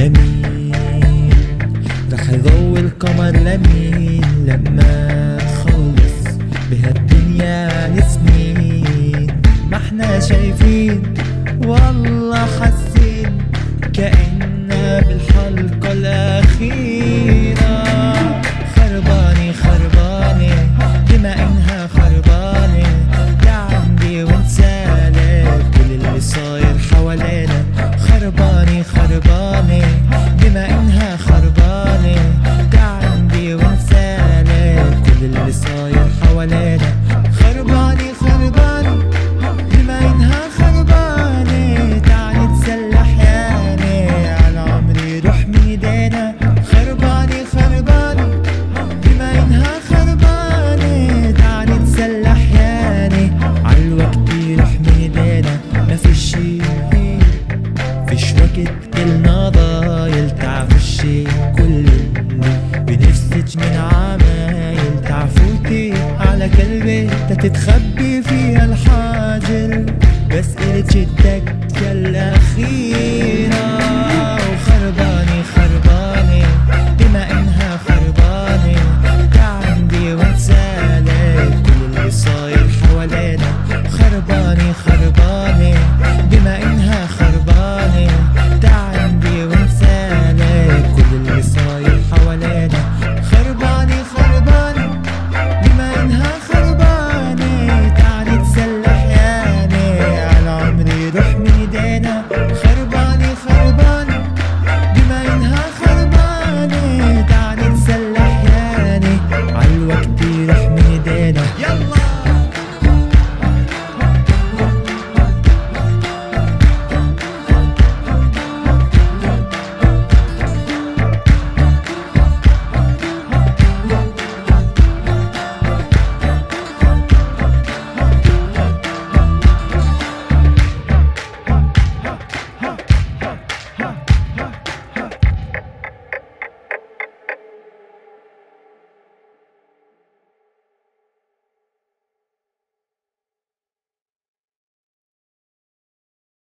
لمين؟ رح يضوي القمر لمين لما تخلص بهالدنيا لسنين ما إحنا شايفين والله حسين اللي صاير حوالينا. خرباني خرباني لما خرباني تعالي تسلى ياني على عمري روح من ايدينا خرباني خرباني لما خرباني تعالي تسلى حياني عالوقت روح من ايدينا ما في شي فيش وقت كلنا ضايل تعرف الشي كلنا بنفسج من عالي على كلبه تتخبي فيها الحاجر بس قلت جدك الأخيرة وخربانة خربانة بما إنها خربانة عندي وتسالي كل اللي صاير حوالينا. خربانة خربانة بما إنها